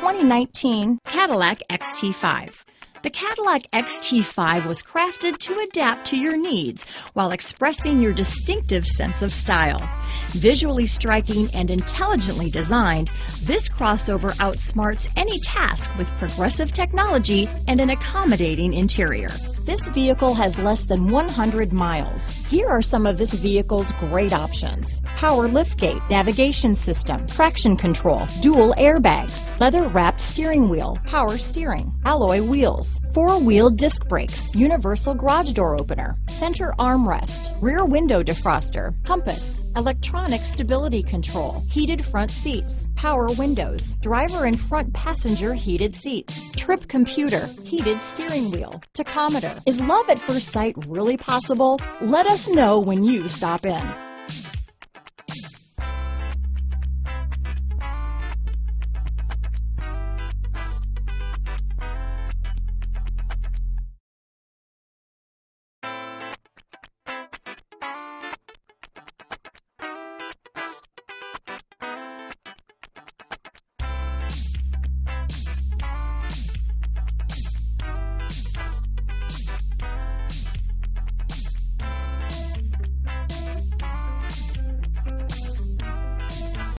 2019 Cadillac XT5. The Cadillac XT5 was crafted to adapt to your needs while expressing your distinctive sense of style. Visually striking and intelligently designed, this crossover outsmarts any task with progressive technology and an accommodating interior. This vehicle has less than 100 miles. Here are some of this vehicle's great options. Power liftgate, navigation system, traction control, dual airbags, leather wrapped steering wheel, power steering, alloy wheels, four-wheel disc brakes, universal garage door opener, center armrest, rear window defroster, compass, electronic stability control, heated front seats, power windows, driver and front passenger heated seats, trip computer, heated steering wheel, tachometer. Is love at first sight really possible? Let us know when you stop in.